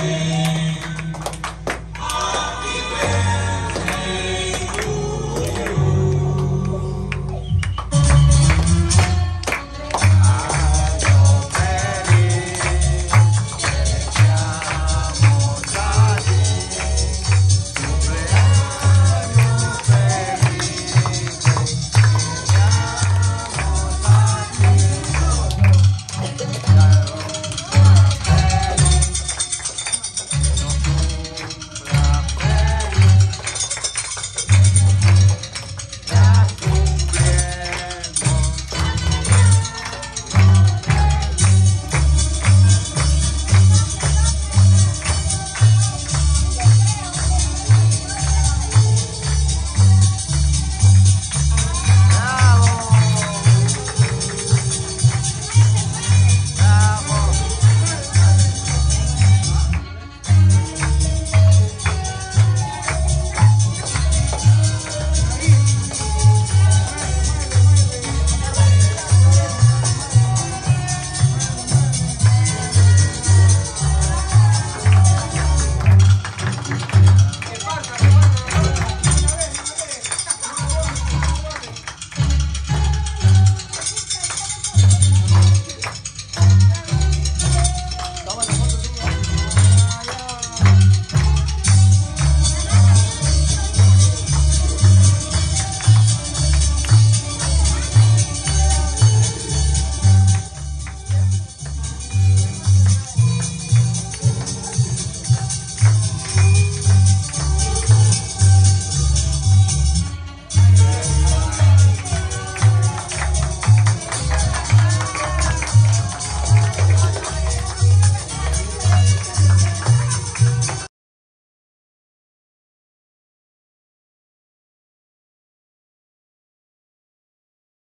Amém.